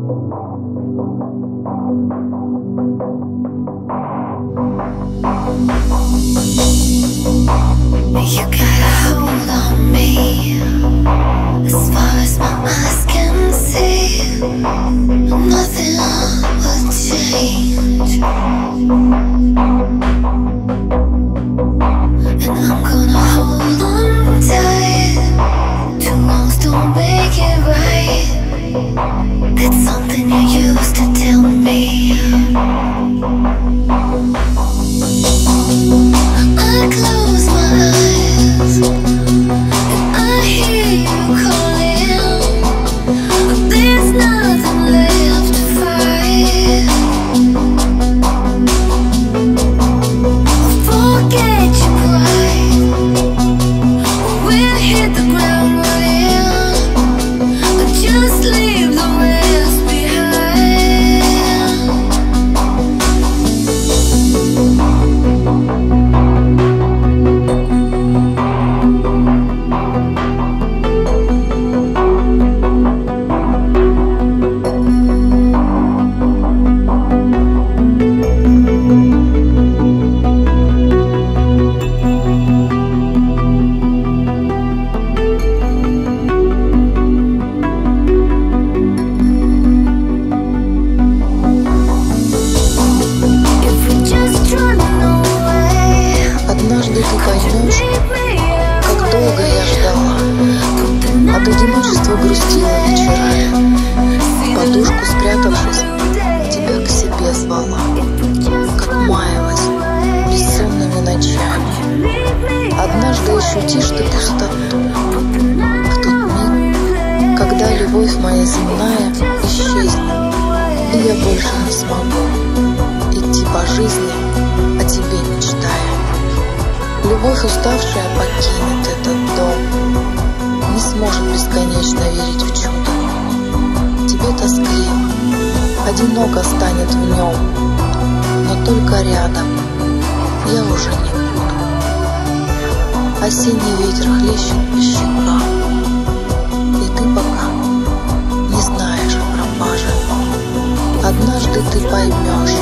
You can you грустила вечерами. В подушку спрятавшись, тебя к себе звала. Как маялась бессонными ночами. Однажды ощутишь ты пустоту. В тот миг, когда любовь моя земная исчезнет, и я больше не смогу идти по жизни, о тебе мечтая. Любовь уставшая покинет этот дом, не сможет бесконечно верить в чудо. Тебе тоскливо, одиноко станет в нем, но только рядом я уже не буду. Осенний ветер хлещет по щекам, и ты пока не знаешь о пропаже. Однажды ты поймешь,